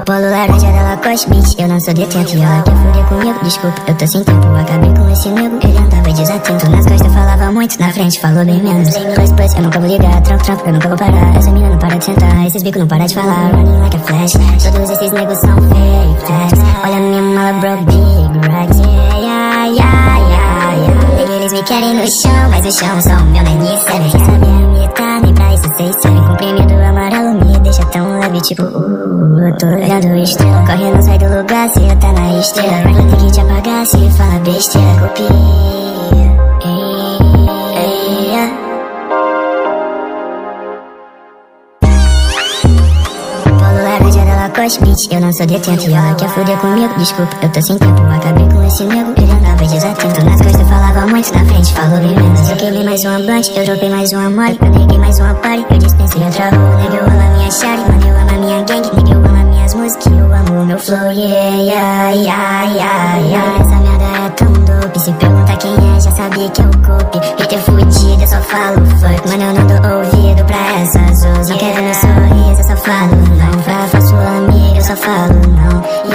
Polo laranja dela cosmite, eu não sou detento E ela quer fuder comigo, desculpa, eu tô sem tempo Acabei com esse nego, ele andava desatento Nas costas falava muito, na frente falou bem menos Plus, plus, eu nunca vou ligar, trampo, trampo, eu nunca vou parar Essa mina não para de sentar, esses bicos não para de falar Running like a flash, todos esses negros são fake flags Olha minha mala bro, big racks. Yeah, yeah, yeah, yeah, yeah. Eles me querem no chão, mas o chão só o meu serve Sabe a meta, nem pra leve Tipo, uh, eu tô olhando estrela Corre, não sai do lugar, cê tá na estrela. Vai ter que te apagar se fala besteira Copia, eu não sou detento E ela quer fuder comigo, desculpa, eu tô sem tempo Acabei com esse nego, ele andava desatento Nas costas falava muito, na frente. Falou bem menos Eu queimei mais uma blunt, eu dropei mais uma mole Eu neguei mais uma party, eu dispensei outra rua Nega, eu amo a minha shari, meu flow Yeah, yeah, yeah, yeah, yeah Essa merda é tão dope Se pergunta quem é, já sabia que é o copy Hater fudido, eu só falo fuck Mano, eu não dou ouvido pra essas hoes Não quer ver meu sorriso, eu só falo não Pra sua amiga, eu só falo não